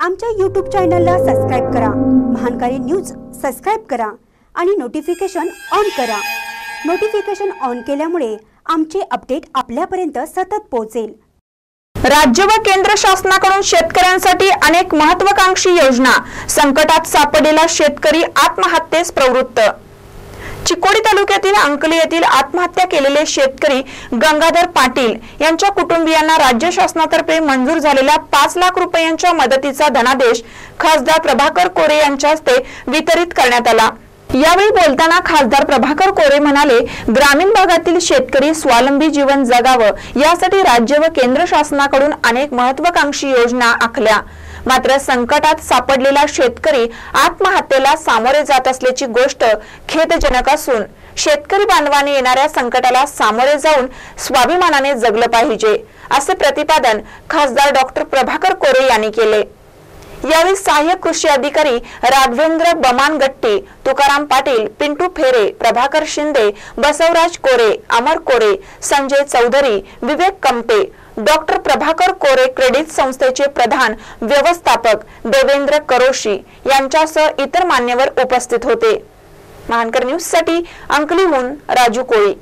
आमच्या यूट्यूब चॅनलला सबस्क्राईब करा. महानकारी न्यूज सबस्क्राईब करा आणि नोटिफिकेशन ऑन करा. नोटिफिकेशन ऑन केल्यामुळे आमचे अपडेट आपल्यापर्यंत सतत पोहोचेल. राज्य व केंद्र शासनाकडून शेतकऱ्यांसाठी अनेक महत्वाकांक्षी योजना. संकटात सापडलेला शेतकरी आत्महत्येस प्रवृत्त. चिकोडी तालुक्यातील अंकली येथील आत्महत्या केलेले शेतकरी गंगाधर पाटील यांच्या कुटुंबियांना राज्य शासनातर्फे मंजूर झालेल्या पाच लाख रुपयांच्या मदतीचा धनादेश खासदार प्रभाकर कोरे यांच्या हस्ते वितरित करण्यात आला. यावेळी बोलताना खासदार प्रभाकर कोरे म्हणाले ग्रामीण भागातील शेतकरी स्वावलंबी जीवन जगावं. यासाठी राज्य व केंद्र शासनाकडून अनेक महत्वाकांक्षी योजना आखल्या. मात्र संकटात सापडलेला शेतकरी आत्महत्येला सामोरे जात असल्याची गोष्ट खेदजनक असून शेतकरी बांधवाने येणाऱ्या संकटाला सामोरे जाऊन स्वाभिमानाने जगलं पाहिजे असे प्रतिपादन खासदार डॉक्टर प्रभाकर कोरे यांनी केले. यावेळी सहाय्यक कृषी अधिकारी राघवेंद्र बमानगट्टी तुकाराम पाटील पिंटू फेरे प्रभाकर शिंदे बसवराज कोरे अमर कोरे संजय चौधरी विवेक कंपे डॉक्टर प्रभाकर कोरे क्रेडिट संस्थेचे प्रधान व्यवस्थापक देवेंद्र करोशी यांच्यासह इतर मान्यवर उपस्थित होते. महानकर न्यूजसाठी अंकलीहून राजू कोळी.